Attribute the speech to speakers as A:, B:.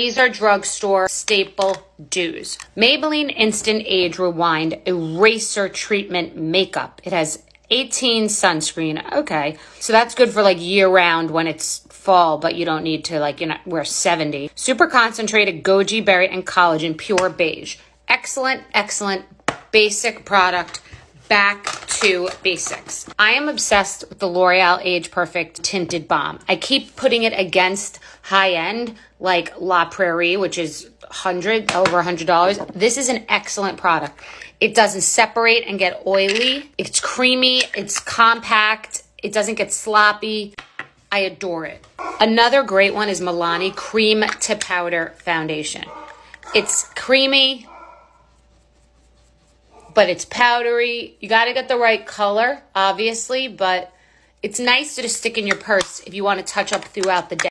A: These are drugstore staple dues. Maybelline Instant Age Rewind Eraser Treatment Makeup. It has 18 sunscreen. Okay. So that's good for like year round when it's fall, but you don't need to like, you know, wear 70. Super concentrated goji berry and collagen pure beige. Excellent, excellent basic product. Back to basics. I am obsessed with the L'Oreal Age Perfect Tinted Balm. I keep putting it against high end like La Prairie, which is 100 over $100. This is an excellent product. It doesn't separate and get oily. It's creamy, it's compact, it doesn't get sloppy. I adore it. Another great one is Milani Cream to Powder Foundation. It's creamy, but it's powdery. You got to get the right color, obviously, but it's nice to just stick in your purse if you want to touch up throughout the day.